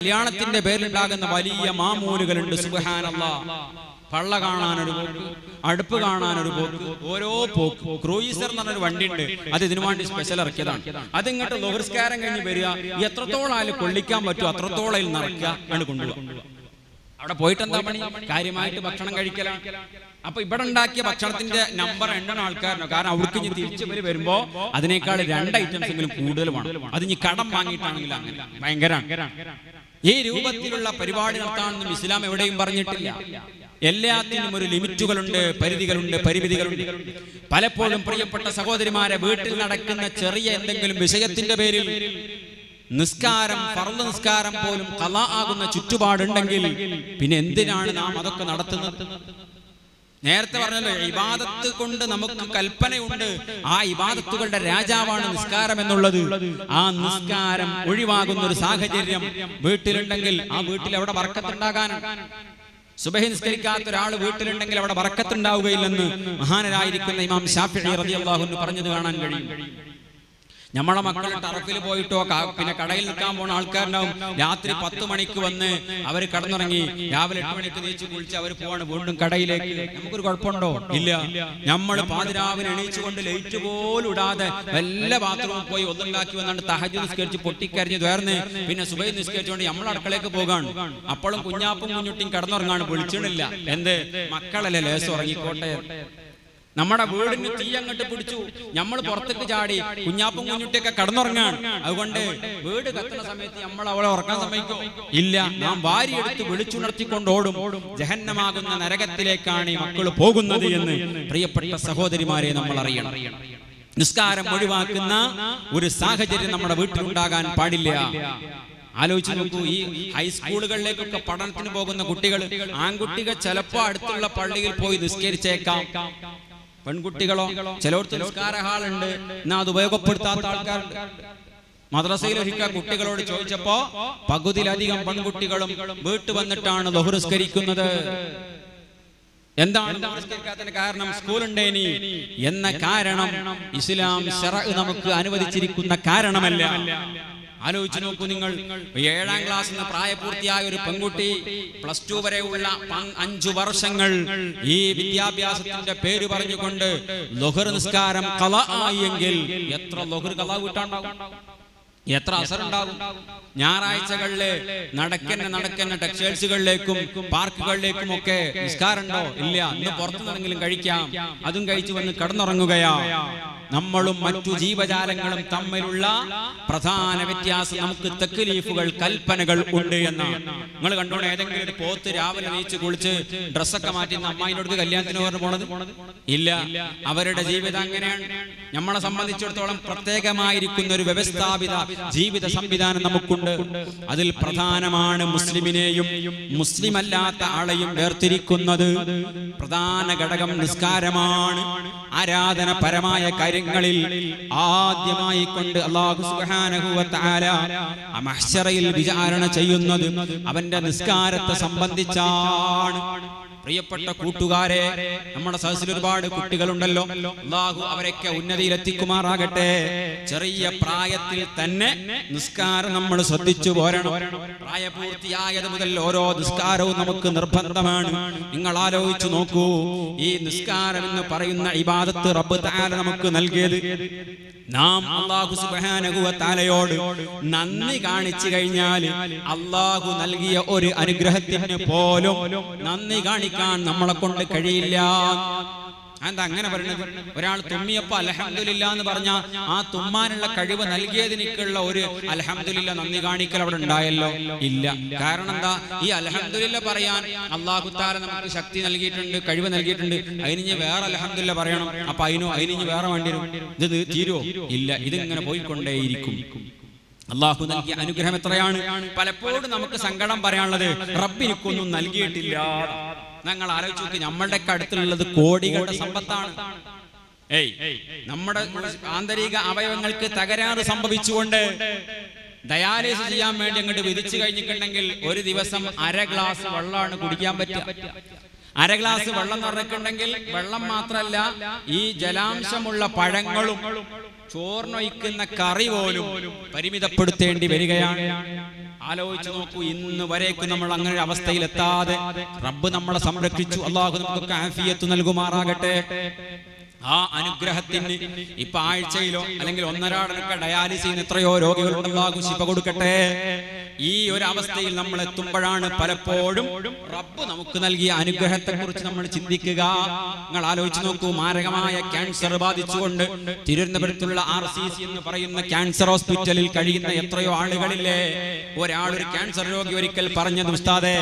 കല്യാണത്തിന്റെ പേരിലുണ്ടാകുന്ന വലിയ മാമൂലുകളുണ്ട് സുബഹാനല്ല. പള്ള കാണാനൊരു പോക്ക് അടുപ്പ് കാണാനൊരു പോക്ക് ഓരോ പോക്ക്. ക്രൂയിസർ എന്ന് പറഞ്ഞൊരു വണ്ടിയുണ്ട്. അത് ഇതിനു വേണ്ടി സ്പെഷ്യൽ ഇറക്കിയതാണ്. അതിങ്ങോട്ട് ലോഹർസ്കാരം കഴിഞ്ഞ് വരിക എത്രത്തോളം അതിൽ കൊള്ളിക്കാൻ പറ്റുമോ അത്രത്തോളം അതിൽ നിറയ്ക്കുക ആണ് കൊണ്ടുപോകും അവിടെ പോയിട്ട് എന്താ പണി? കാര്യമായിട്ട് ഭക്ഷണം കഴിക്കലാണ് അപ്പൊ ഇവിടെ ഉണ്ടാക്കിയ ഭക്ഷണത്തിന്റെ നമ്പർ എണ്ണണ ആൾക്കാരനോ കാരണം അവിടേക്ക് ഇനി തിരിച്ചു വരെ വരുമ്പോ അതിനേക്കാൾ രണ്ട് ഐറ്റംസ് എങ്കിലും കൂടുതൽ വേണം. അത് ഇനി കടം വാങ്ങിയിട്ടാണെങ്കിൽ അങ്ങനെ. ഭയങ്കര ഈ രൂപത്തിലുള്ള പരിപാടി നടത്താണെന്നും ഇസ്ലാം എവിടെയും പറഞ്ഞിട്ടില്ല. എല്ലാത്തിനും ഒരു ലിമിറ്റുകളുണ്ട് പരിധികളുണ്ട് പരിമിതികളുണ്ട്. പലപ്പോഴും പ്രിയപ്പെട്ട സഹോദരിമാരെ വീട്ടിൽ നടക്കുന്ന ചെറിയ എന്തെങ്കിലും വിഷയത്തിന്റെ പേരിൽ നിസ്കാരം ഫർൾ നിസ്കാരം പോലും കല ആകുന്ന ചുറ്റുപാടുണ്ടെങ്കിൽ പിന്നെ എന്തിനാണ് നാം അതൊക്കെ നടത്തുന്നത്? നേരത്തെ പറഞ്ഞല്ലോ ഇബാദത്ത് കൊണ്ട് നമുക്ക് കൽപ്പനയുണ്ട്. ആ ഇബാദത്തുകളുടെ രാജാവാണ് നിസ്കാരം എന്നുള്ളത്. ആ നിസ്കാരം ഒഴിവാകുന്ന ഒരു സാഹചര്യം വീട്ടിലുണ്ടെങ്കിൽ ആ വീട്ടിൽ അവിടെ വർക്കത്തുണ്ടാകാൻ സുബഹി നിസ്കരിക്കാത്ത ഒരാൾ വീട്ടിലുണ്ടെങ്കിൽ അവിടെ വർക്കത്തുണ്ടാവുകയില്ലെന്ന് മഹാനരായിരിക്കുന്ന ഇമാം ഷാഫി റളിയല്ലാഹു അൻഹു പറഞ്ഞത് കാണാൻ കഴിയും. നമ്മളെ മക്കളെ ടറഫിൽ പോയിട്ടോ പിന്നെ കടയിൽ നിൽക്കാൻ പോണ ആൾക്കാരുണ്ടാവും. രാത്രി പത്ത് മണിക്ക് വന്ന് അവർ കടന്നിറങ്ങി രാവിലെ എട്ട് മണിക്ക് നീച്ച് കുളിച്ച് അവർ പോവാണ്. വീണ്ടും കടയിലേക്ക്. നമുക്കൊരു കുഴപ്പമുണ്ടോ? ഇല്ല. നമ്മൾ പാതിരാവിലെ എണീച്ചുകൊണ്ട് ലൈറ്റ് പോലും ഇടാതെ എല്ലാ ബാത്റൂമിൽ പോയി ഒന്നുണ്ടാക്കി വന്നാണ്ട് തഹജ് നിസ്കരിച്ച് പൊട്ടിക്കരിഞ്ഞ് തുയർന്ന് പിന്നെ സുബൈ നിസ്കരിച്ചുകൊണ്ട് നമ്മൾ അടുക്കളയ്ക്ക് പോകാണ്. അപ്പോഴും കുഞ്ഞാപ്പും കുഞ്ഞുട്ടിയും കടന്നുറങ്ങാണ്. വിളിച്ചിട്ടില്ല. എന്ത്? മക്കളല്ലേ ലേസം ഉറങ്ങിക്കോട്ടെ. നമ്മുടെ വീടിന് തീ അങ്ങോട്ട് പിടിച്ചു. നമ്മൾ പുറത്തേക്ക് ചാടി. കുഞ്ഞാപ്പും കുഞ്ഞുട്ടിയൊക്കെ കടന്നുറങ്ങാണ്. അതുകൊണ്ട് വീട് കത്തുന്ന സമയത്ത് നമ്മൾ അവളെ ഉറക്കാൻ സമ്മതിക്കും ഇല്ല. നാം വാരിയെടുത്ത് വിളിച്ചുണർത്തിക്കൊണ്ട് ഓടും. ജഹന്നമാകുന്ന നരകത്തിലേക്കാണ് ഈ മക്കൾ പോകുന്നത് എന്ന് പ്രിയപ്പെട്ട സഹോദരിമാരെ നമ്മൾ അറിയണം. നിസ്കാരം ഒഴിവാക്കുന്ന ഒരു സാഹചര്യം നമ്മുടെ വീട്ടിലുണ്ടാകാൻ പാടില്ല. ആലോചിച്ച് നോക്കൂ ഈ ഹൈസ്കൂളുകളിലേക്കൊക്കെ പഠനത്തിന് പോകുന്ന കുട്ടികൾ ആൺകുട്ടികൾ ചിലപ്പോ അടുത്തുള്ള പള്ളിയിൽ പോയി നിസ്കരിച്ചേക്കാം. പെൺകുട്ടികളോ ചിലർക്ക് നിസ്കാര ഹാളുണ്ട് എന്നാ അത് ഉപയോഗപ്പെടുത്താത്ത ആൾക്കാരുണ്ട്. മദ്രസയിൽ ഒരിക്കൽ കുട്ടികളോട് ചോദിച്ചപ്പോ പകുതിയിലധികം പെൺകുട്ടികളും വീട്ടു വന്നിട്ടാണ് ബഹുരസ്കരിക്കുന്നത് എന്താണ് നമസ്കരിക്കാത്തതിന് കാരണം? സ്കൂളുണ്ടേനി എന്ന കാരണം ഇസ്ലാം നമുക്ക് അനുവദിച്ചിരിക്കുന്ന കാരണമല്ല. ആലോചിച്ചു നോക്കൂ നിങ്ങൾ. ഏഴാം ക്ലാസ് നിന്ന് പ്രായപൂർത്തിയായ ഒരു പെൺകുട്ടി പ്ലസ് ടു വരെയുള്ള ഉള്ള അഞ്ചു വർഷങ്ങൾ ഈ വിദ്യാഭ്യാസത്തിന്റെ പേര് പറഞ്ഞുകൊണ്ട് ലൊഹർ നിസ്കാരം കല ആയി എങ്കിൽ എത്ര ലൊഹർ കല വീട്ടാണ്ടാവും എത്ര അസറുണ്ടാകും ഞായറാഴ്ചകളിൽ നടക്കന്നെ നടക്കന്നെ ടെക്സ്റ്റൈൽസുകളിലേക്കും പാർക്കുകളിലേക്കും ഒക്കെ നിസ്കാരമുണ്ടോ? ഇല്ല. ഇന്ന് പുറത്തുനിന്നെങ്കിലും കഴിക്കാം. അതും കഴിച്ചു വന്ന് കിടന്നുറങ്ങുകയാ. നമ്മളും മറ്റു ജീവജാലങ്ങളും തമ്മിലുള്ള പ്രധാന വ്യത്യാസം നമുക്ക് തെക്കലീഫുകൾ കൽപ്പനകൾ ഉണ്ട് എന്നാണ് നിങ്ങൾ കണ്ടോണം ഏതെങ്കിലും പോത്ത് രാവിലെ നീച്ച് കുളിച്ച് ഡ്രസ്സൊക്കെ മാറ്റി അമ്മായിനോട് കല്യാണത്തിന് പറഞ്ഞു പോണത്? ഇല്ല. അവരുടെ ജീവിതം അങ്ങനെയാണ് നമ്മളെ സംബന്ധിച്ചിടത്തോളം പ്രത്യേകമായിരിക്കുന്ന ഒരു വ്യവസ്ഥാപിത ജീവിത സംവിധാനം നമുക്കുണ്ട്. അതിൽ പ്രധാനമാണ് മുസ്ലിമിനെയും മുസ്ലിം അല്ലാത്ത ആളെയും വേർതിരിക്കുന്നത്. പ്രധാന ഘടകം നിസ്കാരമാണ്. ആരാധന പരമായ കാര്യങ്ങളിൽ ആദ്യമായി കൊണ്ട് അള്ളാഹു വിചാരണ ചെയ്യുന്നത് അവന്റെ നിസ്കാരത്തെ സംബന്ധിച്ചാണ്. പ്രിയപ്പെട്ട കൂട്ടുകാരെ നമ്മുടെ സദസ്സിൽ ഒരുപാട് കുട്ടികളുണ്ടല്ലോ. അള്ളാഹു അവരൊക്കെ ഉന്നതിയിൽ എത്തിക്കുമാറാകട്ടെ. ചെറിയ പ്രായത്തിൽ തന്നെ നിസ്കാരം നമ്മൾ ശ്രദ്ധിച്ചു പോരണം. പ്രായപൂർത്തിയായത് മുതൽ ഓരോ നിസ്കാരവും നമുക്ക് നിർബന്ധമാണ്. നിങ്ങൾ ആലോചിച്ചു നോക്കൂ. ഈ നിസ്കാരം എന്ന് പറയുന്ന ഇബാദത്ത് റബ്ബ് താല നമുക്ക് നൽകിയത്. നാം അള്ളാഹു തആലയോട് നന്ദി കാണിച്ചു കഴിഞ്ഞാൽ അള്ളാഹു നൽകിയ ഒരു അനുഗ്രഹത്തിന് പോലും നന്ദി കാണിക്കാൻ നമ്മളെ കൊണ്ട് കഴിയില്ല. എന്താ അങ്ങനെ പറയുന്നത് ഒരാൾ തുമ്മിയപ്പോ അലഹമില്ല എന്ന് പറഞ്ഞ ആ തുമ്മാനുള്ള കഴിവ് നൽകിയതിനൊക്കെയുള്ള ഒരു അലഹമില്ല നന്ദി കാണിക്കൽ അവിടെ ഉണ്ടായല്ലോ? ഇല്ല. കാരണം എന്താ? ഈ അലഹമില്ല പറയാൻ അള്ളാഹു താര നമുക്ക് ശക്തി നൽകിയിട്ടുണ്ട് കഴിവ് നൽകിയിട്ടുണ്ട്. അതിന് വേറെ അലഹമില്ല പറയണം. അപ്പൊ അതിനോ അതിന് വേറെ വേണ്ടി വരും. ഇത് തീരുവോ? ഇല്ല. ഇതിങ്ങനെ പോയിക്കൊണ്ടേയിരിക്കും. അള്ളാഹു നൽകിയ അനുഗ്രഹം എത്രയാണ്? പലപ്പോഴും നമുക്ക് സങ്കടം പറയാനുള്ളത് റബ്ബിനിക്കൊന്നും നൽകിയിട്ടില്ല. ഞങ്ങൾ ആലോചിച്ച് നോക്കി നമ്മളുടെ അടുത്തുള്ളത് കോടികളുടെ സമ്പത്താണ്. ഏയ് നമ്മുടെ ആന്തരിക അവയവങ്ങൾക്ക് തകരാറ് സംഭവിച്ചുകൊണ്ട് ഡയാലിസിസ് ചെയ്യാൻ വേണ്ടി അങ്ങോട്ട് വിധിച്ചു കഴിഞ്ഞിട്ടുണ്ടെങ്കിൽ ഒരു ദിവസം അര ഗ്ലാസ് വെള്ളമാണ് കുടിക്കാൻ പറ്റുക. അര ഗ്ലാസ് വെള്ളം നിറക്കുണ്ടെങ്കിൽ വെള്ളം മാത്രല്ല ഈ ജലാംശമുള്ള പഴങ്ങളും ചോറിനൊഴിക്കുന്ന കറി പോലും പരിമിതപ്പെടുത്തേണ്ടി വരികയാണ്. ആലോചിച്ച് നോക്കൂ ഇന്ന് വരേക്കും നമ്മൾ അങ്ങനെ ഒരു അവസ്ഥയിൽ എത്താതെ റബ്ബ് നമ്മളെ സംരക്ഷിച്ചു. അള്ളാഹു നമുക്കൊക്കെ ആഫിയത്ത് നൽകുമാറാകട്ടെ. ആ അനുഗ്രഹത്തിന് ഇപ്പൊ ആഴ്ചയിലോ അല്ലെങ്കിൽ ഒന്നരാടനൊക്കെ ഡയാലിസിന് എത്രയോ രോഗികളുണ്ടാകും ശിപ കൊടുക്കട്ടെ. ഈ ഒരു അവസ്ഥയിൽ നമ്മൾ എത്തുമ്പോഴാണ് പലപ്പോഴും റബ്ബ് നമുക്ക് നൽകിയ അനുഗ്രഹത്തെ കുറിച്ച് നമ്മൾ ചിന്തിക്കുക. നിങ്ങൾ ആലോചിച്ച് നോക്കൂ മാരകമായ ക്യാൻസർ ബാധിച്ചുകൊണ്ട് തിരുവനന്തപുരത്തുള്ള ആർ സി സി എന്ന് പറയുന്ന ക്യാൻസർ ഹോസ്പിറ്റലിൽ കഴിയുന്ന എത്രയോ ആളുകളില്ലേ? ഒരാൾ ഒരു ക്യാൻസർ രോഗി ഒരിക്കൽ പറഞ്ഞത് ഉസ്താദെ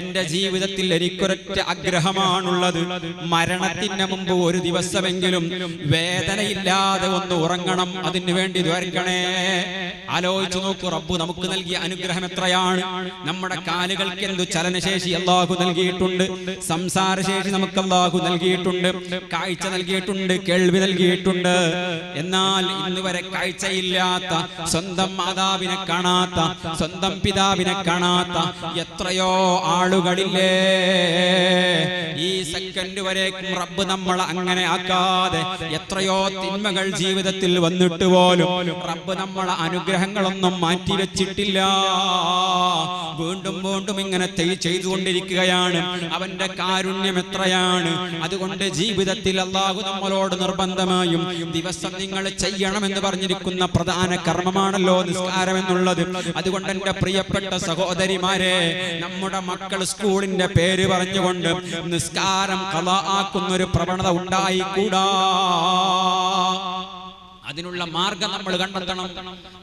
എന്റെ ജീവിതത്തിൽ എനിക്കൊരൊറ്റ ആഗ്രഹമാണുള്ളത് മരണത്തിന് മുമ്പ് ഒരു ദിവസമെങ്കിലും വേദനയില്ലാതെ ഒന്ന് ഉറങ്ങണം. അതിനു വേണ്ടി ദ്വാരിക്കണേ ആലോചിച്ചു നോക്കൂ റബ്ബ് നമുക്ക് നൽകിയ അനുഗ്രഹം എത്രയാണ് നമ്മുടെ കാലുകൾക്ക് എന്തു ചലനശേഷി അള്ളാഹു നൽകിയിട്ടുണ്ട്? സംസാരശേഷി നമുക്ക് അള്ളാഹു നൽകിയിട്ടുണ്ട്. കാഴ്ച നൽകിയിട്ടുണ്ട് കേൾവി നൽകിയിട്ടുണ്ട്. എന്നാൽ ഇന്ന് വരെ കാഴ്ചയില്ലാത്ത സ്വന്തം മാതാവിനെ കാണാത്ത സ്വന്തം പിതാവിനെ കാണാത്ത എത്രയോ ആളുകളില്ലേ? ഈ സെക്കൻഡ് വരേക്കും റബ്ബ് നമ്മളെ അങ്ങനെ ആക്കാതെ എത്രയോ തിന്മകൾ ജീവിതത്തിൽ വന്നിട്ട് പോലും റബ്ബ് നമ്മളെ അനുഗ്രഹങ്ങളൊന്നും മാറ്റിവെച്ചിട്ടില്ല. വീണ്ടും വീണ്ടും ഇങ്ങനെ ചെയ്തുകൊണ്ടിരിക്കുകയാണ്. അവന്റെ കാരുണ്യം എത്രയാണ്? അതുകൊണ്ട് ജീവിതത്തിൽ അള്ളാഹു നമ്മളോട് നിർബന്ധമായും ദിവസം നിങ്ങൾ ചെയ്യണമെന്ന് പറഞ്ഞിരിക്കുന്ന പ്രധാന കർമ്മമാണല്ലോ നിസ്കാരം എന്നുള്ളത്. അതുകൊണ്ട് എന്റെ പ്രിയപ്പെട്ട സഹോദരിമാരെ നമ്മുടെ മക്കൾ സ്കൂളിന്റെ പേര് പറഞ്ഞുകൊണ്ട് നിസ്കാരം കല ആക്കുന്നൊരു പ്രവണത ഉണ്ടായിക്കൂടാ. അതിനുള്ള മാർഗം നമ്മൾ കണ്ടെത്തണം.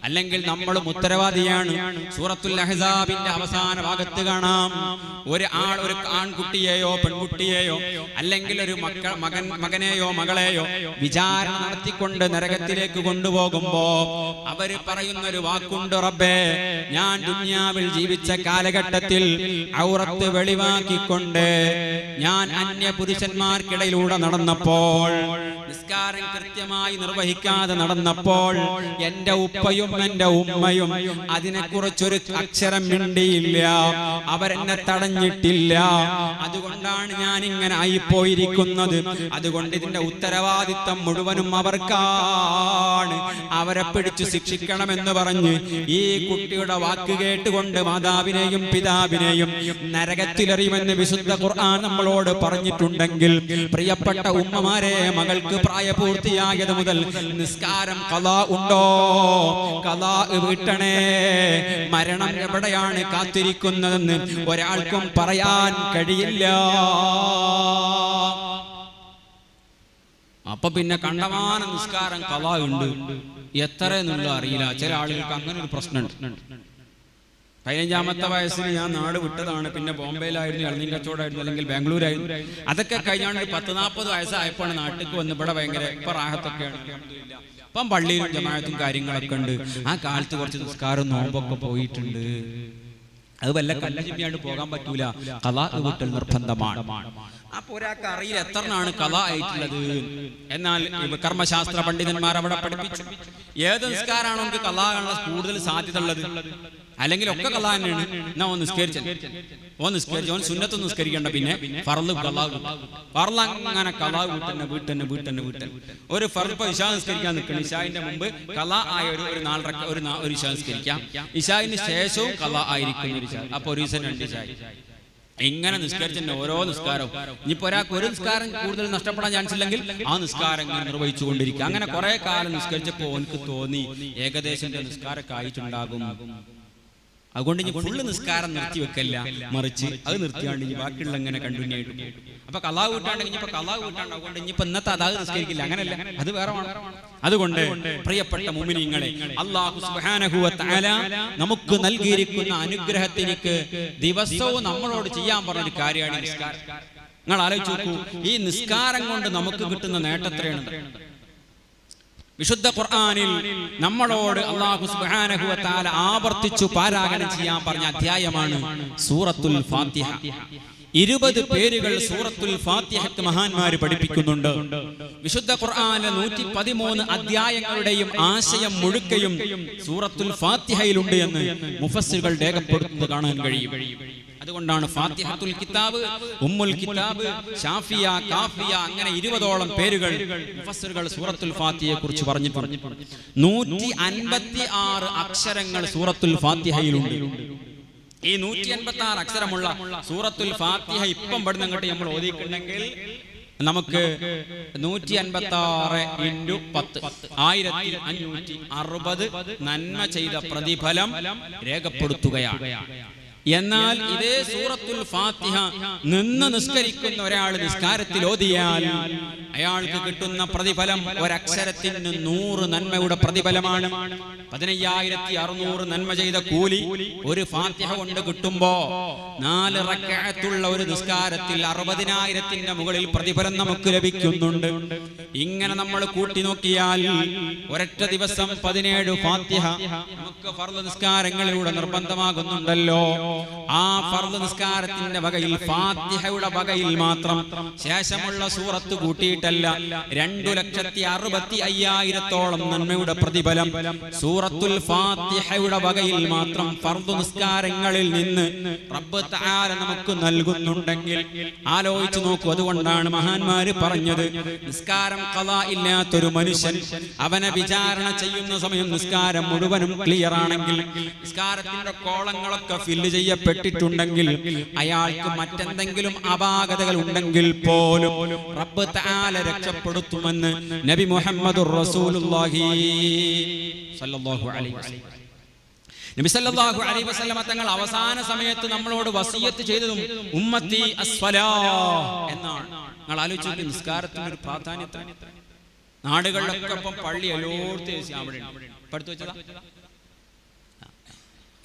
അല്ലെങ്കിൽ നമ്മളും ഉത്തരവാദിയാണ്. സൂറത്തുൽ അഹ്സാബിന്റെ അവസാന ഭാഗത്ത് കാണാം. ഒരു ആൾ ഒരു ആൺകുട്ടിയെയോ പെൺകുട്ടിയെയോ അല്ലെങ്കിൽ ഒരു മക്ക മകൻ മകനെയോ മകളെയോ വിചാരണ നടത്തിക്കൊണ്ട് നരകത്തിലേക്ക് കൊണ്ടുപോകുമ്പോ അവർ പറയുന്ന ഒരു വാക്കുണ്ട് റബ്ബേ ഞാൻ ദുന്യാവിൽ ജീവിച്ച കാലഘട്ടത്തിൽ ഔറത്ത് വെളിവാക്കിക്കൊണ്ട് ഞാൻ അന്യ പുരുഷന്മാർക്കിടയിലൂടെ നടന്നപ്പോൾ നിസ്കാരം കൃത്യമായി നിർവഹിക്കാതെ നടന്നപ്പോൾ എന്റെ ഉപ്പയും എന്റെ ഉമ്മയും അതിനെക്കുറിച്ചൊരു അക്ഷരം മിണ്ടിയില്ല. അവരെന്നെ തടഞ്ഞിട്ടില്ല. അതുകൊണ്ടാണ് ഞാൻ ഇങ്ങനെ ആയിപ്പോയിരിക്കുന്നത്. അതുകൊണ്ട് ഇതിന്റെ ഉത്തരവാദിത്തം മുഴുവനും അവർക്കാണ്. അവരെ പിടിച്ചു ശിക്ഷിക്കണമെന്ന് പറഞ്ഞ് ഈ കുട്ടിയുടെ വാക്ക് കേട്ടുകൊണ്ട് മാതാവിനെയും പിതാവിനെയും നരകത്തിലെറിയുമെന്ന് വിശുദ്ധ ഖുർആൻ നമ്മളോട് പറഞ്ഞിട്ടുണ്ടെങ്കിൽ പ്രിയപ്പെട്ട ഉമ്മമാരെ മകൾക്ക് പ്രായപൂർത്തിയായത് മുതൽ കലാ ഉണ്ടോ? കഥ വീട്ടണേ മരണം എവിടെയാണ് കാത്തിരിക്കുന്നതെന്ന് ഒരാൾക്കും പറയാൻ കഴിയില്ല. അപ്പൊ പിന്നെ കണ്ടമാന നിസ്കാരം കല ഉണ്ട്. എത്ര എന്നുള്ള അറിയില്ല. ചില ആളുകൾക്ക് അങ്ങനെ ഒരു പ്രശ്നമുണ്ട്. പതിനഞ്ചാമത്തെ വയസ്സിൽ ഞാൻ നാട് വിട്ടതാണ്. പിന്നെ ബോംബെയിലായിരുന്നു ഇളനീർ കച്ചവടമായിരുന്നു അല്ലെങ്കിൽ ബാംഗ്ലൂരായിരുന്നു. അതൊക്കെ കഴിഞ്ഞാണ് പത്ത് നാൽപ്പത് വയസ്സായപ്പോഴാണ് നാട്ടിലേക്ക് വന്ന് ഇവിടെ ഭയങ്കര ഇപ്പൊ റാഹത്തൊക്കെയാണ്. ഇപ്പം പള്ളിയിലും ജമാഅത്തും കാര്യങ്ങളൊക്കെ ഉണ്ട്. ആ കാലത്ത് കുറച്ച് നിസ്കാരം നോമ്പൊക്കെ പോയിട്ടുണ്ട്. അത് വല്ല കല്ലജിമ്മിയാണ്ട് പോകാൻ പറ്റൂല. കലാ വിട്ടൽ നിർബന്ധമാണ്. അപ്പൊ ഒരാൾക്ക് അറിയില്ല എത്രനാണ് കഥ ആയിട്ടുള്ളത്. എന്നാൽ കർമ്മശാസ്ത്ര പണ്ഡിതന്മാർ അവിടെ പഠിപ്പിച്ചു. ഏത് നിസ്കാരമാണോ നമുക്ക് കാണാനുള്ള കൂടുതൽ സാധ്യത ഉള്ളത്? അല്ലെങ്കിൽ ഒക്കെ കള്ളാനാണ് തന്നെയാണ്. എന്നാ ഓൻ നിസ്കരിച്ച ഓൻ നിസ്കരിച്ച ഓൻ സുന്നത്ത് നിസ്കരിക്കേണ്ട പിന്നെ ഫറൽ കലാ ഫറൽ അങ്ങനെ കലാ വീട്ടന്നെ വീട്ടന്നെ വീട്ടന്നെ വീട്ടൻ ഒരു ഫർൾ ഇപ്പൊ ഇഷാ നിസ്കരിക്കാൻ നിൽക്കണം ഇഷാന്റെ മുമ്പ് കല ആയ ഒരു ഒരു നാലര ഒരു ഇഷാ നിസ്കരിക്കാം. ഇഷാവിന് ശേഷവും കല ആയിരിക്കും ഒരു ഇഷാ അപ്പൊ ഒരു ദിവസം രണ്ട് ഇഷായി. ഇങ്ങനെ നിസ്കരിച്ചെന്നെ ഓരോ നിസ്കാരവും. ഇനിയിപ്പോ ഒരാൾക്ക് ഒരു നിസ്കാരം കൂടുതൽ നഷ്ടപ്പെടാൻ ചാൻസ് ഇല്ലെങ്കിൽ ആ നിസ്കാരം ഇങ്ങനെ നിർവഹിച്ചു കൊണ്ടിരിക്കുക അങ്ങനെ കുറെ കാലം നിസ്കരിച്ചപ്പോ എനിക്ക് തോന്നി ഏകദേശം നിസ്കാരമൊക്കെ ആയിട്ടുണ്ടാകും അതുകൊണ്ട് ഇനി ഫുള്ള് നിസ്കാരം നിർത്തി വെക്കല്ല. മറിച്ച് അത് നിർത്തിയാണ്ട് ഇനി ബാക്കിയുള്ള അങ്ങനെ കണ്ടിന്യൂ ആയിട്ട് പോകും. അപ്പൊ കലാ വീട്ടാണ്ട് ഇനിയിപ്പോ കലാ വീട്ടാണ്ട് അതുകൊണ്ട് ഇനിയിപ്പോ ഇന്നത്തെ അതാത് നിസ്കരിക്കില്ല. അങ്ങനല്ല. അത് വേറെ അതുകൊണ്ട് പ്രിയപ്പെട്ട മുമിനിങ്ങളെ അള്ളാഹു നമുക്ക് നൽകിയിരിക്കുന്ന അനുഗ്രഹത്തിനിക്ക് ദിവസവും നമ്മളോട് ചെയ്യാൻ പറഞ്ഞ ഒരു കാര്യമാണ് നിസ്കാരം. നിങ്ങൾ ആലോചിച്ച് നോക്കൂ ഈ നിസ്കാരം കൊണ്ട് നമുക്ക് കിട്ടുന്ന നേട്ടത്രയാണ് വിശുദ്ധ ഖുർആാനിൽ നമ്മളോട് അള്ളാഹു തആല ആവർത്തിച്ചു പാരായണം ചെയ്യാൻ പറഞ്ഞ അധ്യായമാണ് സൂറത്തുൽ ഫാത്തിഹ. ഇരുപത് പേരുകൾ സൂറത്തുൽ ഫാത്തിഹത്ത് മഹാന്മാര് പഠിപ്പിക്കുന്നുണ്ട്. വിശുദ്ധ ഖുർആാനിലെ നൂറ്റി പതിമൂന്ന് അധ്യായങ്ങളുടെയും ആശയം മുഴുക്കയും സൂറത്തുൽ ഫാത്തിഹയിലുണ്ട് എന്ന് മുഫസ്സിറുകൾ രേഖപ്പെടുത്തുന്നത് കാണാൻ കഴിയും. അതുകൊണ്ടാണ് ഫാത്തിഹത്തുൽ കിതാബ് ഉമ്മുൽ കിതാബ് ഷാഫിയ കാഫിയ അങ്ങനെ ഇരുപതോളം പേരുകൾ മുഫസ്സിറുകൾ സൂറത്തുൽ ഫാത്തിഹയെ കുറിച്ച് പറഞ്ഞിട്ടുണ്ട്. നൂറ്റി അൻപത്തി ആറ് അക്ഷരങ്ങൾ സൂറത്തുൽ ഫാത്തിഹയിലുണ്ട്. ഈ നൂറ്റി അൻപത്തി ആറ് അക്ഷരമുള്ള സൂറത്തുൽ ഫാത്തിഹ ഇപ്പം ഇവിടുന്ന് നമ്മൾ ഓതിയിട്ടുണ്ടെങ്കിൽ നമുക്ക് നൂറ്റി അൻപത്തി ആറ് ഇന്റു പത്ത് ആയിരത്തി അഞ്ഞൂറ്റി അറുപത് നന്മ ചെയ്ത പ്രതിഫലം രേഖപ്പെടുത്തുകയാണ്. എന്നാൽ ഇതേ സൂറത്തുൽ ഫാത്തിഹ നിന്ന് നിസ്കരിക്കുന്ന ഒരാൾ നിസ്കാരത്തിൽ ഓതിയാൽ അയാൾക്ക് കിട്ടുന്ന പ്രതിഫലം ഒരക്ഷരത്തിന് നൂറ് നന്മയുടെ പ്രതിഫലമാണ്. പതിനയ്യായിരത്തി അറുന്നൂറ് നന്മ ചെയ്ത കൂലി ഒരു ഫാത്തിഹ കൊണ്ട് കിട്ടുമ്പോ നാല് റക്കഅത്തുള്ള ഒരു നിസ്കാരത്തിൽ അറുപതിനായിരത്തിന്റെ മുകളിൽ പ്രതിഫലം നമുക്ക് ലഭിക്കുന്നുണ്ട്. ഇങ്ങനെ നമ്മൾ കൂട്ടി നോക്കിയാൽ ഒരൊറ്റ ദിവസം പതിനേഴ് ഫാത്തിഹ നമുക്ക് ഫർദ് നിസ്കാരങ്ങളിലൂടെ നിർബന്ധമാകുന്നുണ്ടല്ലോ. ആ ഫർദ് നിസ്കാരത്തിന്റെ വകയിൽ ഫാത്തിഹയുടെ വകയിൽ മാത്രം ശേഷമുള്ള സൂറത്ത് കൂട്ടിയിട്ടല്ല രണ്ടു ലക്ഷത്തി അറുപത്തി അയ്യായിരത്തോളം നന്മയുടെ പ്രതിഫലം. സൂറത്തുൽ ഫാത്തിഹയുടെ വകയിൽ മാത്രം ഫർദ് നിസ്കാരങ്ങളിൽ നിന്ന് റബ്ബ് തആല നമുക്ക് നൽകുന്നുണ്ടെങ്കിൽ ആലോചിച്ചു നോക്കൂ അതുകൊണ്ടാണ് മഹാന്മാര് പറഞ്ഞത് നിസ്കാരം കഥ ഇല്ലാത്തൊരു മനുഷ്യൻ അവനെ വിചാരണ ചെയ്യുന്ന സമയം നിസ്കാരം മുഴുവനും ക്ലിയർ ആണെങ്കിൽ നിസ്കാരത്തിന്റെ കോളങ്ങളൊക്കെ ഫില്ല് ചെയ്യപ്പെട്ടിട്ടുണ്ടെങ്കിൽ അയാൾക്ക് മറ്റെന്തെങ്കിലും അപാകതകൾ ഉണ്ടെങ്കിൽ പോലും റബ്ബ് തആല രക്ഷപ്പെടുത്തുമെന്ന് നബി മുഹമ്മദ് റസൂലുള്ളാഹി അലൈഹി വസല്ലം. നബി അലൈഹി വസല്ലമ തങ്ങൾ അവസാന സമയത്ത് നമ്മളോട് വസിയത്ത് ചെയ്തതും ഉമ്മത്തി എന്നാണ്. നിങ്ങൾ ആലോചിച്ചു നിസ്കാരത്തിന് ഒരു പ്രാധാന്യത്തെ നാടുകളിലൊക്കെ പള്ളി. വെച്ചതാ?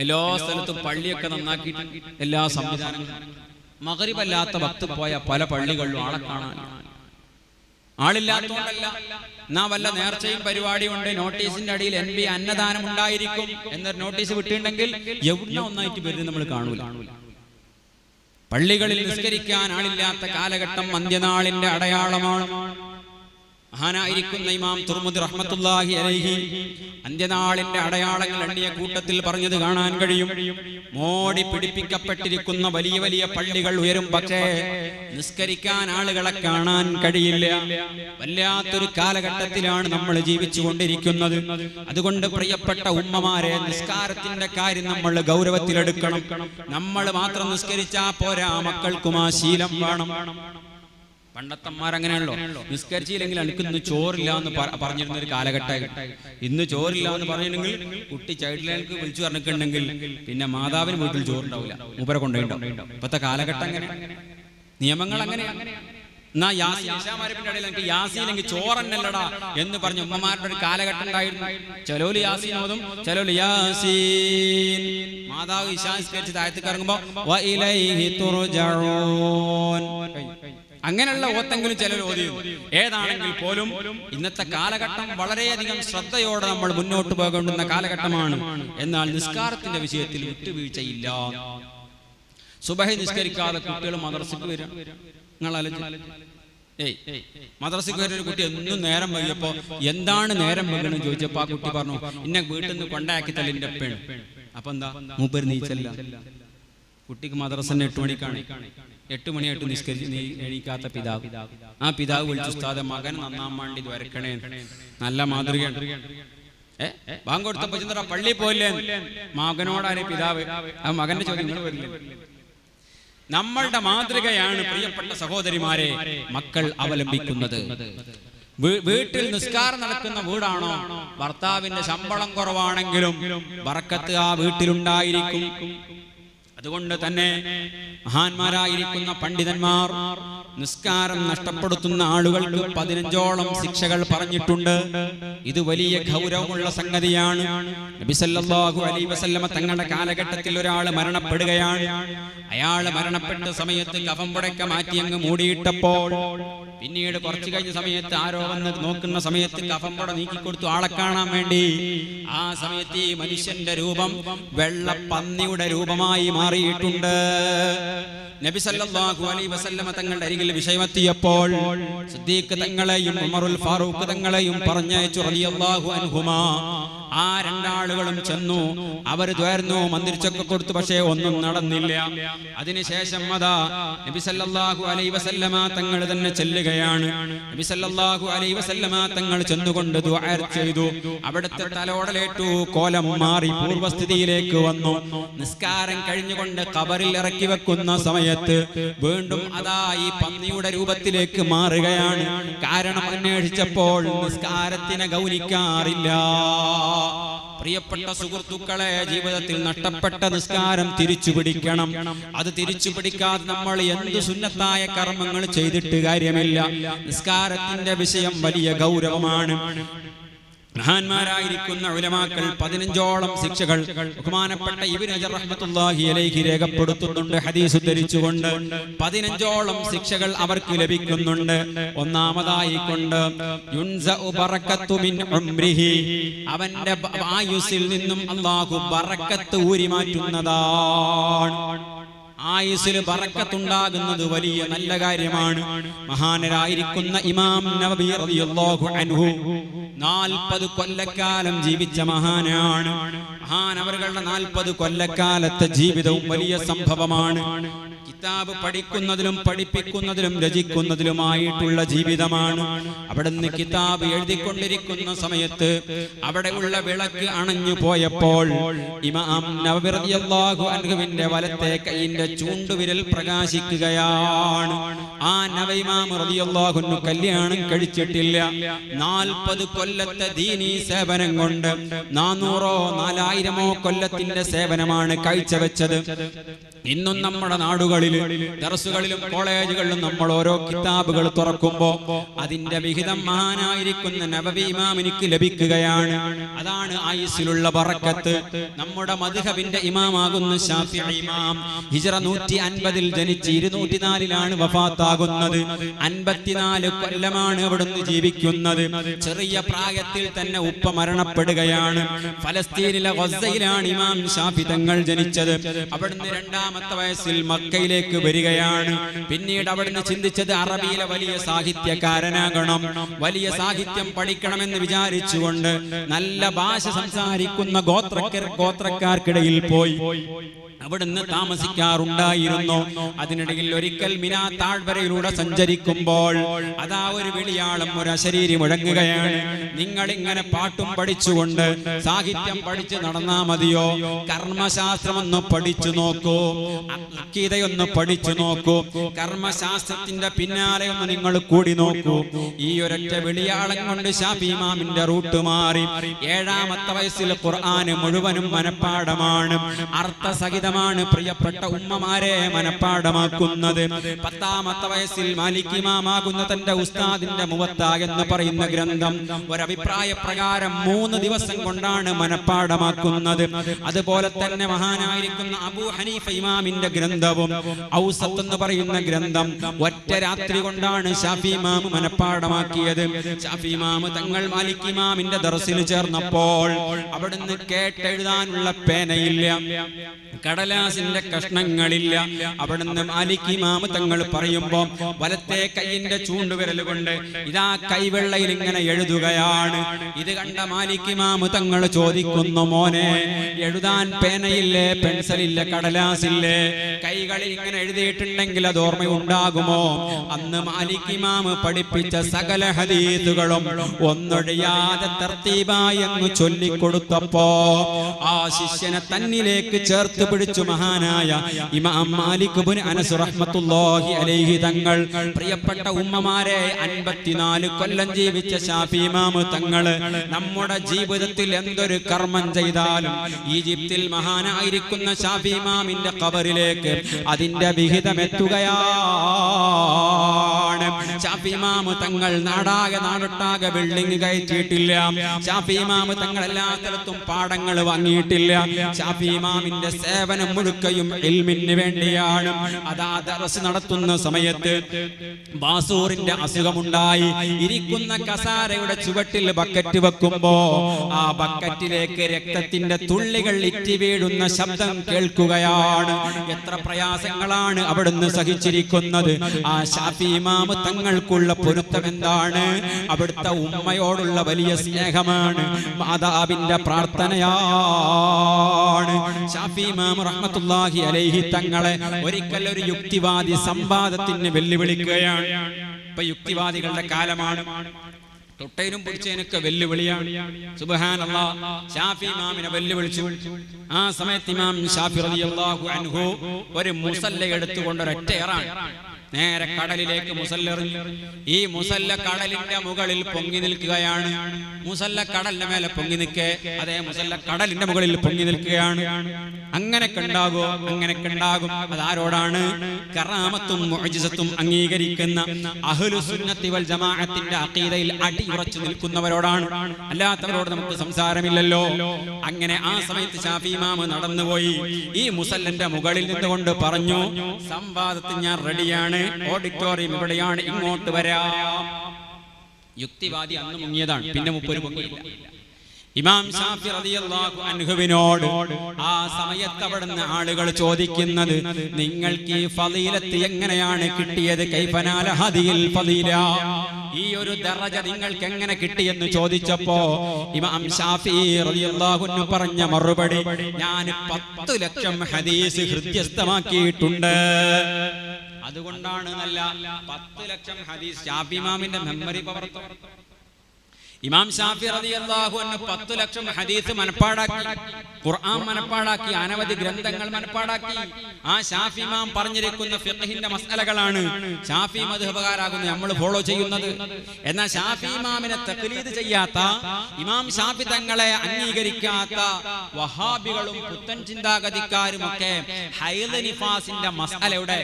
എല്ലാ സ്ഥലത്തും പള്ളിയൊക്കെ നന്നാക്കിയിട്ട് എല്ലാ സംവിധാനങ്ങളും. മകരിവല്ലാത്ത ഭക്ത് പോയ പല പള്ളികളിലും ആളെ കാണാൻ. ആളില്ലാത്തതുകൊണ്ടല്ല എന്നാ വല്ല നേർച്ചയും പരിപാടിയും ഉണ്ട് നോട്ടീസിന്റെ അടിയിൽ എൻ ബി അന്നദാനം ഉണ്ടായിരിക്കും എന്നൊരു നോട്ടീസ് വിട്ടിട്ടുണ്ടെങ്കിൽ എവിടെ ഒന്നായിട്ട് വരുന്നത് നമ്മൾ കാണൂല. പള്ളികളിൽ നിസ്കരിക്കാൻ ആളില്ലാത്ത കാലഘട്ടം മന്ത്യനാളിന്റെ അടയാളമാണ്. മഹാനായിരിക്കുന്ന ഇമാം തുർമുദ് റഹ്മത്തുല്ലാഹി അലൈഹി അന്ത്യനാളിന്റെ അടയാളങ്ങൾ എണ്ണിയ കൂട്ടത്തിൽ പറഞ്ഞത് കാണാൻ കഴിയും. മോടി പിടിപ്പിക്കപ്പെട്ടിരിക്കുന്ന വലിയ വലിയ പള്ളികൾ ഉയരും പക്ഷേ നിസ്കരിക്കാൻ ആളുകളെ കാണാൻ കഴിയില്ല. വല്ലാത്തൊരു കാലഘട്ടത്തിലാണ് നമ്മൾ ജീവിച്ചു കൊണ്ടിരിക്കുന്നത് അതുകൊണ്ട് പ്രിയപ്പെട്ട ഉമ്മമാരെ നിസ്കാരത്തിന്റെ കാര്യം നമ്മൾ ഗൗരവത്തിലെടുക്കണം. നമ്മൾ മാത്രം നിസ്കരിച്ചാ പോരാ മക്കൾക്കും ആ ശീലം വേണം. പണ്ടത്തന്മാർ അങ്ങനെയാണല്ലോ. നിസ്കരിച്ചില്ലെങ്കിൽ എനിക്ക് ഇന്ന് ചോറില്ല എന്ന് പറഞ്ഞിരുന്ന ഒരു കാലഘട്ടമായി. ഇന്ന് ചോറില്ല എന്ന് പറഞ്ഞിട്ടുണ്ടെങ്കിൽ കുട്ടി ചൈൽഡ് ലൈനിലേക്ക് വിളിച്ചു പറഞ്ഞിട്ടുണ്ടെങ്കിൽ പിന്നെ മാതാവിന് വീട്ടിൽ ചോറുണ്ടാവില്ല. മൂപ്പരെ കൊണ്ടുപോയിണ്ടാവും. ഇപ്പത്തെ കാലഘട്ടം അങ്ങനെ. നിയമങ്ങൾ അങ്ങനെയാണ് ഇടയിൽ ചോറന്നല്ലടാ എന്ന് പറഞ്ഞ ഉമ്മമാരുടെ ഒരു കാലഘട്ടം ഉണ്ടായിരുന്നു. ചെലോൽ യാസീൻ ഓതും ചെലോൽ യാസീൻ. മാതാവ് ഇഷാസ്കരിച്ച് താഴത്തേക്ക് ഇറങ്ങുമ്പോ. അങ്ങനെയുള്ള ഓത്തെങ്കിലും ചിലർ ഓതിയും ഏതാണെങ്കിൽ പോലും ഇന്നത്തെ കാലഘട്ടം വളരെയധികം ശ്രദ്ധയോടെ നമ്മൾ മുന്നോട്ട് പോകേണ്ടുന്ന കാലഘട്ടമാണ്. എന്നാൽ നിസ്കാരത്തിന്റെ വിഷയത്തിൽ വിട്ടുവീഴ്ചയില്ല സുബഹി നിസ്കരിക്കാതെ കുട്ടികൾ മദ്രസക്ക് വരും. നിങ്ങൾ ഏയ് മദ്രസയ്ക്ക് വരുന്ന ഒരു കുട്ടി എന്നും നേരം വൈകിയപ്പോ എന്താണ് നേരം വൈകണം ചോദിച്ചപ്പോ ആ കുട്ടി പറഞ്ഞു ഇന്നെ വീട്ടിൽ നിന്ന് കൊണ്ടാക്കി തല്ലിന്റെ പെണ് അപ്പൊ എന്താ? മൂപ്പര് നീച്ചല്ല. കുട്ടിക്ക് മദർസന്നെ എട്ട് മണിക്കാണ്. എട്ട് മണിയായിട്ട് നിസ്കരിച്ച് നീ എണീക്കാത്ത പിതാവ്. ആ പിതാവ് വിളിച്ചു ഉസ്താദ മകൻ നന്നാൻ വേണ്ടി വരക്കണേ. നല്ല മാതൃക ഏ? ബാങ്ക് കൊടുത്തപ്പോ ചിന്ത പള്ളി പോയില്ലേ? മകനോടാണ് പിതാവ്? ആ മകന്റെ ചോദ്യം നിങ്ങൾ വരില്ലേ? നമ്മളുടെ മാതൃകയാണ് പ്രിയപ്പെട്ട സഹോദരിമാരെ മക്കൾ അവലംബിക്കുന്നത്. വീട്ടിൽ നിസ്കാരം നടക്കുന്ന വീടാണോ? ഭർത്താവിന്റെ ശമ്പളം കുറവാണെങ്കിലും ബറക്കത്ത് ആ വീട്ടിലുണ്ടായിരിക്കും. അതുകൊണ്ട് തന്നെ മഹാന്മാരായിരിക്കുന്ന പണ്ഡിതന്മാർ നിസ്കാരം നഷ്ടപ്പെടുത്തുന്ന ആളുകൾക്ക് പതിനഞ്ചോളം ശിക്ഷകൾ പറഞ്ഞിട്ടുണ്ട്. ഇത് വലിയ ഗൗരവമുള്ള സംഗതിയാണ്. നബി സല്ലല്ലാഹു അലൈഹി വസല്ലമ തങ്ങളുടെ കാലഘട്ടത്തിൽ ഒരാൾ മരണപ്പെടുകയാണ്. അയാൾ മരണപ്പെട്ട സമയത്ത് അവമ്പുടക്ക പുടക്ക മാറ്റി അങ്ങ് മൂടിയിട്ടപ്പോൾ പിന്നീട് കുറച്ചു കഴിഞ്ഞ സമയത്ത് ആരോ വന്ന് നോക്കുന്ന സമയത്ത് കഫമ്പട പുട നീക്കിക്കൊടുത്തു ആളെ കാണാൻ വേണ്ടി. ആ സമയത്ത് ഈ മനുഷ്യന്റെ രൂപം വെള്ളപ്പന്നിയുടെ രൂപമായി മാറിയിട്ടുണ്ട്. നബി സല്ലല്ലാഹു അലൈഹി വസല്ലമ തങ്ങളുടെ അരികിൽ വിഷയമെത്തിയപ്പോൾ സിദ്ദീഖ് തങ്ങളെയും ഉമറുൽ ഫാറൂഖ് തങ്ങളെയും പറഞ്ഞയച്ചു റളിയല്ലാഹു അൻഹുമാ. ആ രണ്ടാളുകളും ചെന്നു. അവർ തുയർന്നു മന്ത്രിച്ചൊക്കെ കൊടുത്തു പക്ഷേ ഒന്നും നടന്നില്ല. അതിനുശേഷം അതാ നബിസല്ലാഹു അലൈ വസല്ലമ തങ്ങൾ തന്നെ ചെല്ലുകയാണ്. നബിസല്ലാഹു അലൈ വസല്ലമ തങ്ങൾ ചെന്നുകൊണ്ട് ചെയ്തു. അവിടുത്തെ തലോടലേറ്റു കോലം മാറി പൂർവസ്ഥിതിയിലേക്ക് വന്നു. നിസ്കാരം കഴിഞ്ഞുകൊണ്ട് കബറിൽ ഇറക്കി വെക്കുന്ന സമയത്ത് വീണ്ടും അതാ ഈ പന്നിയുടെ രൂപത്തിലേക്ക് മാറുകയാണ്. കാരണം അന്വേഷിച്ചപ്പോൾ നിസ്കാരത്തിനെ ഗൗനിക്കാറില്ല. പ്രിയപ്പെട്ട സുഹൃത്തുക്കളെ ജീവിതത്തിൽ നഷ്ടപ്പെട്ട നിസ്കാരം തിരിച്ചു പിടിക്കണം. അത് തിരിച്ചു പിടിക്കാതെ നമ്മൾ എന്ത് സുന്നത്തായ കർമ്മങ്ങൾ ചെയ്തിട്ട് കാര്യമില്ല. നിസ്കാരത്തിന്റെ വിഷയം വലിയ ഗൗരവമാണ്. മഹാന്മാരായിരിക്കുന്ന ഉലമാക്കൾ പതിനഞ്ചോളം ശിക്ഷകൾ ബഹുമാനപ്പെട്ട ഇബ്നു ഹജർ അലൈഹി രേഖപ്പെടുത്തുന്നുണ്ട് ഹദീസ് ഉദ്ധരിച്ചുകൊണ്ട് പതിനഞ്ചോളം ശിക്ഷകൾ അവർക്ക് ലഭിക്കുന്നുണ്ട്. ഒന്നാമതായി കൊണ്ട് അവന്റെ ആയുസിൽ നിന്നും അള്ളാഹു ബറക്കത്ത് ഊരി മാറ്റുന്നതാണ് ആയുസ്സിൽ ബറക്കത്തുണ്ടാകുന്നത് വലിയ നല്ല കാര്യമാണ്. മഹാനരായിരിക്കുന്ന ഇമാം നബി റളിയല്ലാഹു അൻഹു നാൽപ്പത് കൊല്ലക്കാലം ജീവിച്ച മഹാനാണ്. മഹാൻ അവരുടെ നാൽപ്പത് കൊല്ലക്കാലത്തെ ജീവിതവും വലിയ സംഭവമാണ്. കിതാബ് പഠിക്കുന്നതിലും പഠിപ്പിക്കുന്നതിലും രചിക്കുന്നതിലുമായിട്ടുള്ള ജീവിതമാണ്. അവിടുന്ന് കിതാബ് എഴുതിക്കൊണ്ടിരിക്കുന്ന സമയത്ത് അവിടെയുള്ള വിളക്ക് അണഞ്ഞു പോയപ്പോൾ വലത്തെ കൈയിന്റെ ചൂണ്ടുവിരൽ പ്രകാശിക്കുകയാണ്. ആ നവൈമാം കല്യാണം കഴിച്ചിട്ടില്ല. നാൽപ്പത് കൊല്ലത്തെ ദീനീ സേവനം കൊണ്ട് നാനൂറോ നാലായിരമോ കൊല്ലത്തിന്റെ സേവനമാണ് കാഴ്ചവെച്ചത്. ഇന്നും നമ്മുടെ നാടുകളിൽ ദർസുകളിലും കോളേജുകളിലും നമ്മൾ ഓരോ കിതാബുകൾ തുറക്കുമ്പോ അതിന്റെ വിഹിതം മഹാനായിരിക്കുന്ന നബവി ഇമാമിനിക്ക് ലഭിക്കുകയാണ്. അതാണ് ആയുസിലുള്ള പറക്കത്ത് നമ്മുടെ മധുഹബിന്റെ ഇമാമാകുന്ന ഷാഫി ഇമാം ഹിജറ നൂറ്റി അൻപതിൽ ജനിച്ച് ഇരുന്നൂറ്റിനാലിലാണ് വഫാത്താകുന്നത്. അൻപത്തിനാല് കൊല്ലമാണ് അവിടുന്ന് ജീവിക്കുന്നത്. ചെറിയ പ്രായത്തിൽ തന്നെ ഉപ്പ മരണപ്പെടുകയാണ്. ഫലസ്തീനിലെ വസയിലാണ് ഇമാം ഷാഫി തങ്ങൾ ജനിച്ചത്. അവിടുന്ന് രണ്ടാമത്തെ വയസ്സിൽ മക്കയിലേക്ക് വരികയാണ്. പിന്നീട് അവിടുന്ന് ചിന്തിച്ചത് അറബിയിലെ വലിയ സാഹിത്യകാരനാകണം. വലിയ സാഹിത്യം പഠിക്കണമെന്ന് വിചാരിച്ചുകൊണ്ട് നല്ല ഭാഷ സംസാരിക്കുന്ന ഗോത്രക്കാർ ഗോത്രക്കാർക്കിടയിൽ പോയി. അവിടുന്ന് താമസിക്കാറുണ്ടായിരുന്നു. അതിനിടയിൽ ഒരിക്കൽ മിനാ താഴ്വരയിലൂടെ സഞ്ചരിക്കുമ്പോൾ അതാ ഒരു വിളിയാളം ഒരു അശരീരി മുഴങ്ങുകയാണ്. നിങ്ങൾ ഇങ്ങനെ പാട്ടും പഠിച്ചുകൊണ്ട് സാഹിത്യം പഠിച്ച് നടന്നാ മതിയോ? കർമ്മശാസ്ത്രം ഒന്ന് പഠിച്ചു നോക്കൂ. അക്കീതയൊന്ന് പഠിച്ചു നോക്കൂ. കർമ്മശാസ്ത്രത്തിന്റെ പിന്നാലെ ഒന്ന് നിങ്ങൾ കൂടി നോക്കൂ. ഈ ഒരൊറ്റ വിളിയാളം കൊണ്ട് ഷാഫിമാമിന്റെ റൂട്ട് മാറി. ഏഴാമത്തെ വയസ്സിൽ ഖുർആന് മുഴുവനും മനപ്പാടമാണ് അർത്ഥസഹിതമാണ് പ്രിയപ്പെട്ട ഉമ്മമാരെ മനപ്പാടമാക്കുന്നത് പത്താമത്തെ വയസ്സിൽ മാലിക്കിമാമാകുന്ന തന്റെ ഉസ്താദിന്റെ മുവത്ത എന്ന് പറയുന്ന ഗ്രന്ഥം ഒരഭിപ്രായ പ്രകാരം മൂന്ന് ദിവസം കൊണ്ടാണ് മനപ്പാടമാക്കുന്നത് അതുപോലെ തന്നെ മഹാനായിരിക്കുന്ന അബു ഹനീഫ ഇമാമിന്റെ ഗ്രന്ഥവും ഔസത്ത് എന്ന് പറയുന്ന ഗ്രന്ഥം ഒറ്റ രാത്രി കൊണ്ടാണ് ഷാഫി ഇമാം മനപ്പാടമാക്കിയത് ഷാഫി ഇമാം തങ്ങൾ മാലിക് ഇമാമിന്റെ ചേർന്നപ്പോൾ അവിടുന്ന് കേട്ടെഴുതാനുള്ള പേനയില്ല. കടലാസിന്റെ കഷ്ണങ്ങളില്ല. അവിടുന്ന് മാലിക് ഇമാം തങ്ങൾ പറയുമ്പോ വലത്തെ കൈയിന്റെ ചൂണ്ടുവിരൽ കൊണ്ട് ഇതാ കൈവെള്ളയിൽ ഇങ്ങനെ എഴുതുകയാണ്. ഇത് കണ്ട മാലിക് ഇമാം തങ്ങൾ ചോദിക്കുന്നു മോനെ എഴുതാൻ പേനയില്ലേ? പെൻസിലില്ല? കടലാസില്ലേ? കൈകളിൽ ഇങ്ങനെ എഴുതിയിട്ടുണ്ടെങ്കിൽ അത് ഓർമ്മയുണ്ടാകുമോ? അന്ന് മാലിക് ഇമാം പഠിപ്പിച്ച സകല ഹദീസുകളും ഒന്നൊഴിയാതെ തർത്തീബായി അങ്ങ് ചൊല്ലിക്കൊടുത്തപ്പോ ആ ശിഷ്യനെ തന്നിലേക്ക് ചേർത്ത് പിടിച്ചു മഹാനായ ഇമാം മാലിക് ഇബ്നു അനസ് റഹ്മത്തുള്ളാഹി അലൈഹി തങ്ങൾ പ്രിയപ്പെട്ട ഉമ്മമാരെ അൻപത്തിനാല് കൊല്ലം ജീവിച്ച ഷാഫി ഇമാം തങ്ങൾ നമ്മുടെ ജീവിതത്തിൽ എന്തൊരു കർമ്മം ചെയ്താലും ഈജിപ്തിൽ മഹാനായിരിക്കുന്ന ഷാഫി ഇമാമിന്റെ ഖബറിലേക്ക് അതിന്റെ വിഹിതം എത്തുകയാണ്. ഷാഫി ഇമാം തങ്ങൾ നാടാകെ നാടൊട്ടാകെ ബിൽഡിംഗ് കയറ്റിയിട്ടില്ല. ഷാഫി ഇമാം തങ്ങൾ എല്ലാ സ്ഥലത്തും പാടങ്ങൾ വാങ്ങിയിട്ടില്ല. ഷാഫി ഇമാമിന്റെ സേവനം മുഴുക്കയും ഇൽമിന് വേണ്ടിയാണ്. അതാ ദറസ് നടത്തുന്ന സമയത്ത് ബാസൂറിന്റെ അസുഖമുണ്ടായി. ഇരിക്കുന്ന കസാരയുടെ ചുവട്ടിൽ ബക്കറ്റ് വെക്കുമ്പോ ആ ബക്കറ്റിലേക്ക് രക്തത്തിന്റെ തുള്ളികൾ ഇറ്റി വീഴുന്ന ശബ്ദം കേൾക്കുകയാണ്. എത്ര പ്രയാസങ്ങളാണ് അവിടുന്ന് സഹിച്ചിരിക്കുന്നത്. ആ ഷാഫി ഇമാമ് തങ്ങൾക്കുള്ള പൊരുത്തം എന്താണ്? അവിടുത്തെ ഉമ്മയോടുള്ള വലിയ സ്നേഹമാണ്. മാതാവിന്റെ പ്രാർത്ഥനയാണ്. ഷാഫി റഹ്മത്തുള്ളാഹി അലൈഹി തങ്ങളെ ഒരിക്കൽ ഒരു യുക്തിവാദി സംവാദത്തിന് വെല്ലുവിളിക്കുകയാണ്. ഇപ്പൊ യുക്തിവാദികളുടെ കാലമാണ്. തൊട്ടയിലും പിടിച്ചതിനൊക്കെ വെല്ലുവിളിയാണ്. സുബ്ഹാനല്ലാഹ് ഷാഫി ഇമാമിനെ വെല്ലുവിളിച്ചു. ആ സമയത്ത് ഇമാം ഷാഫി റളിയല്ലാഹു അൻഹു ഒരു മുസല്ല എടുത്തുകൊണ്ട് ഒരൊറ്റ നേരെ കടലിലേക്ക് മുസല്ലെറിഞ്ഞു. ഈ മുസല്ല കടലിന്റെ മുകളിൽ പൊങ്ങി നിൽക്കുകയാണ്. മുസല്ല കടലിന്റെ മേലെ പൊങ്ങി നിൽക്കെ. അതേ മുസല്ല കടലിന്റെ മുകളിൽ പൊങ്ങി നിൽക്കുകയാണ്. അങ്ങനെയൊക്കെ ഉണ്ടാകുമോ അങ്ങനെയൊക്കെ ഉണ്ടാകും അതാരോടാണ്? കറാമത്തും മുഅ്ജിസത്തും അംഗീകരിക്കുന്ന അഹ്ലു സുന്നത്തി വൽ ജമാഅത്തിന്റെ അഖീദയിൽ അടി ഉറച്ചു നിൽക്കുന്നവരോടാണ്. അല്ലാത്തവരോട് നമുക്ക് സംസാരമില്ലല്ലോ. അങ്ങനെ ആ സമയത്ത് ഷാഫി ഇമാം നടന്നുപോയി. ഈ മുസല്ലന്റെ മുകളിൽ നിന്നുകൊണ്ട് പറഞ്ഞു സംവാദത്തിന് ഞാൻ റെഡിയാണ് ഓഡിറ്റോറിയം ഇവിടെയാണ്. ഇങ്ങോട്ട് വരാ. യുക്തിവാദി അന്ന് മുങ്ങിയതാണ്. പിന്നെ മുപ്പൊരു ഇമാം ഷാഫി റളിയല്ലാഹു അൻഹുവിനോട് ആ സമയത്ത് അവിടുന്ന് ആളുകൾ ചോദിക്കുന്നത് നിങ്ങൾക്ക് ഈ ഫലീലത്ത് എങ്ങനെയാണ് കിട്ടിയത്? കൈഫനാല ഫളീല. ഈ ഒരു ദറജ നിങ്ങൾക്ക് എങ്ങനെ കിട്ടിയെന്ന് ചോദിച്ചപ്പോ ഇമാം ഷാഫി റളിയല്ലാഹു അൻഹു പറഞ്ഞ മറുപടി ഞാൻ പത്ത് ലക്ഷം ഹദീസ് ഹൃദ്യസ്ഥമാക്കിയിട്ടുണ്ട്. അതുകൊണ്ടാണ് നല്ല പത്ത് ലക്ഷം ഹദീസ് ഷാഫിമാമിന്റെ മെമ്മറി പവർ ഇമാം ഷാഫി റളിയല്ലാഹു അൻഹു പത്തു ലക്ഷം ഹദീസ് മനപ്പാടാക്കി ഖുർആൻ മനപ്പാടാക്കി അനവധി ഗ്രന്ഥങ്ങൾ മനപ്പാടാക്കി. ആ ഷാഫി ഇമാം പറഞ്ഞിരിക്കുന്ന ഫിഖഹിന്റെ മസലകളാണ് ഷാഫി മദ്ഹബകാരാകുന്ന നമ്മൾ ഫോളോ ചെയ്യുന്നത്. എന്നാൽ ഷാഫി ഇമാമിനെ തക്ലീദ് ചെയ്യാത്ത ഇമാം ഷാഫി തങ്ങളെ അംഗീകരിക്കാത്ത വഹാബികളും പുത്തൻ ചിന്താഗതിക്കാരും ഒക്കെ ഹൈദ് നിഫാസിന്റെ മസലയുടെ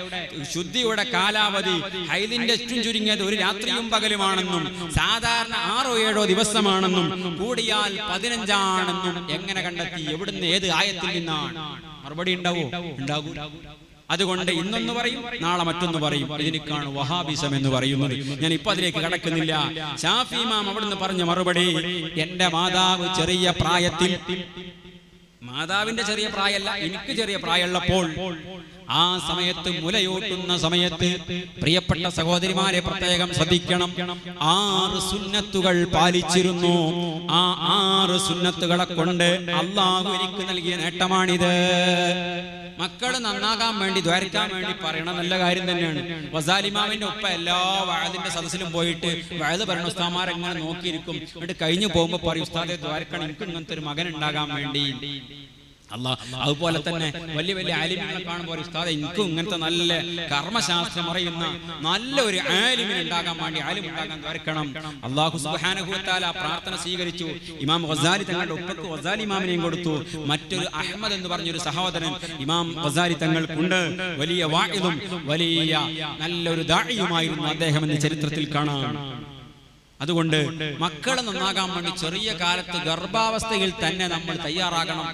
ശുദ്ധിയുടെ കാലാവധി ഹൈദിന്റെ ചുരുങ്ങിയത് ഒരു രാത്രിയും പകലുമാണെന്നും സാധാരണ ആറോ ഏഴോ ദിവസമാണെന്നും കൂടിയാൽ പതിനഞ്ചാണെന്നും എങ്ങനെ കണ്ടെത്തി? എവിടുന്ന് ഏത് ആയത്തിൽ നിന്നാണ്? മറുപടി ഉണ്ടാവോ? ഉണ്ടാകൂ. അതുകൊണ്ട് ഇന്നൊന്ന് പറയും നാളെ മറ്റൊന്ന് പറയും. ഇതിനേക്കാണ് വഹാബിസം എന്ന് പറയുന്നത്. ഞാൻ ഇപ്പൊ അതിലേക്ക് കടക്കുന്നില്ല. ഷാഫി ഇമാം അവിടുന്ന് പറഞ്ഞ മറുപടി എന്റെ മാതാവ് ചെറിയ പ്രായത്തിൽ മാതാവിന്റെ ചെറിയ പ്രായമല്ല എനിക്ക് ചെറിയ പ്രായമുള്ളപ്പോൾ ആ സമയത്ത് മുലയൂട്ടുന്ന സമയത്ത് പ്രിയപ്പെട്ട സഹോദരിമാരെ പ്രത്യേകം ശ്രദ്ധിക്കണം. ആറ് സുന്നത്തുകൾ പാലിച്ചിരുന്നു. ആ ആറ് സുന്നത്തുകളെ കൊണ്ട് അള്ളാഹു എനിക്ക് നൽകിയ നേട്ടമാണിത്. മക്കൾ നന്നാകാൻ വേണ്ടി ദ്വാരിക്കാൻ വേണ്ടി പറയണ നല്ല കാര്യം തന്നെയാണ്. വസാലിമാവിന്റെ ഒപ്പം എല്ലാ വഴതിന്റെ സദസ്സിലും പോയിട്ട് വഴത് പറഞ്ഞ ഉസ്താമാർ എങ്ങനെ നോക്കിയിരിക്കും? എന്നിട്ട് കഴിഞ്ഞു പോകുമ്പോ പറയും ഉസ്താദെ ദ്വാരക്കണം എനിക്ക് ഇങ്ങനത്തെ ഒരു മകൻ ഉണ്ടാകാൻ വേണ്ടി. അല്ല അതുപോലെ തന്നെ വലിയ വലിയ ആലിമിനെ കാണുമ്പോൾ ഉസ്താദ് എനിക്കും ഇങ്ങനത്തെ നല്ല കർമ്മശാസ്ത്രം അറിയുന്ന നല്ല ഒരു ആലിമിന് ഉണ്ടാകാൻ വേണ്ടി ആലിം ഉണ്ടാകാൻ ദ്വാരക്കണം അള്ളാഹു സുബാനുഭവത്താൽ ആ പ്രാർത്ഥന സ്വീകരിച്ചു. ഇമാം ഗസാലി തങ്ങളുടെ ഉപ്പക്ക് ഗസാലി ഇമാമിനെയും കൊടുത്തു. മറ്റൊരു അഹമ്മദ് എന്ന് പറഞ്ഞൊരു സഹോദരൻ ഇമാം ഗസാലി തങ്ങൾക്കുണ്ട്. വലിയ വാഹിദും വലിയ നല്ലൊരു ദാഴിയുമായിരുന്നു അദ്ദേഹം എന്ന് ചരിത്രത്തിൽ കാണാം. അതുകൊണ്ട് മക്കളെ നന്നാകാൻ വേണ്ടി ചെറിയ കാലത്ത് ഗർഭാവസ്ഥയിൽ തന്നെ നമ്മൾ തയ്യാറാകണം.